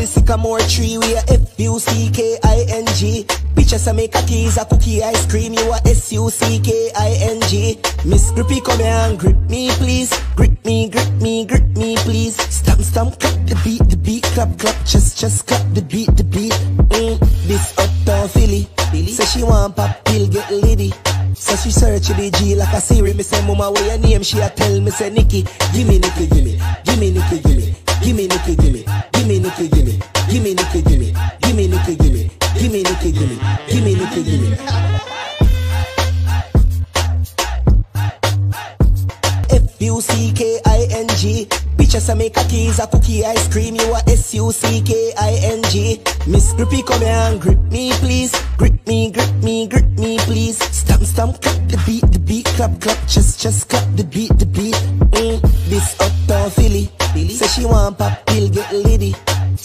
the sycamore tree, we a F-U-C-K-I-N-G. Bitches a make a keys, a cookie ice cream, you are S-U-C-K-I-N-G. Miss Grippy, come here and grip me, please. Grip me, grip me, grip me, please. Stamp, stamp, clap the beat, the beat, clap, clap, just, just clap the beat, the beat. Mm, this uptown Philly, Billy. Say she want pop pill, get liddy. So she search the G like a Siri. Me say, Mama, where your name? She a tell me, say, Nikki, gimme, Nikki, gimme, gimme, Nikki, gimme, gimme, Nikki, gimme, Nikki, gimme, gimme, Nikki, gimme. F-U-C-K-I-N-G Bitches a make a keys, a cookie ice cream. You a S-U-C-K-I-N-G Miss Grippy come here and grip me please. Grip me, grip me, grip me please. Stamp, stamp, clap the beat, the beat. Clap, clap, just, just clap the beat, the beat. Mm, This uptown Philly. Billy. Say she want pop pill, get liddy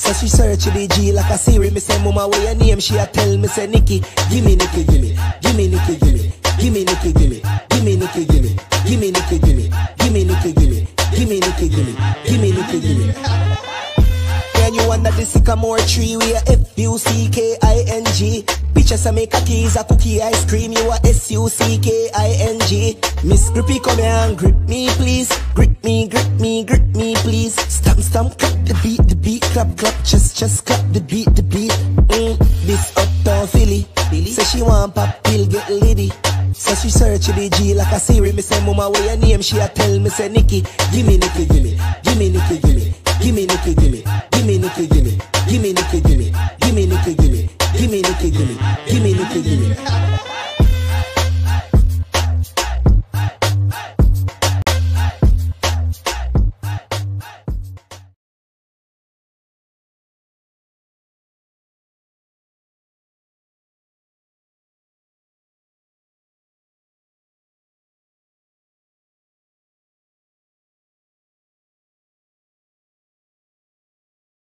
so she search the G like a Siri. Me say, Mama, where your name? She a tell me, say, Nikki, gimme, Nikki, gimme, gimme, Nikki, gimme, gimme, Nikki, gimme, gimme, Nikki, gimme, gimme, Nikki, gimme, gimme, Nikki, gimme, gimme, Nikki, gimme, gimme, Nikki, gimme. And you under the sycamore tree, we a F-U-C-K-I-N-G. Bitches a make a keys, a cookie ice cream, you a S-U-C-K-I-N-G. Miss Grippy, come here and grip me, please. Grip me, grip me, grip me, please. Stamp, stamp, clap the beat, the beat, clap, clap, just, cut the beat, the beat. Mm, this uptown Philly, Billy. Say she want pop pill, get liddy. So she search the G like a Siri. Me say, Mama, where your name? She a tell me, say, Nikki, gimme, Nikki, gimme, gimme, Nikki, gimme, gimme, Nikki, gimme, gimme, Nikki, gimme, gimme, Nikki,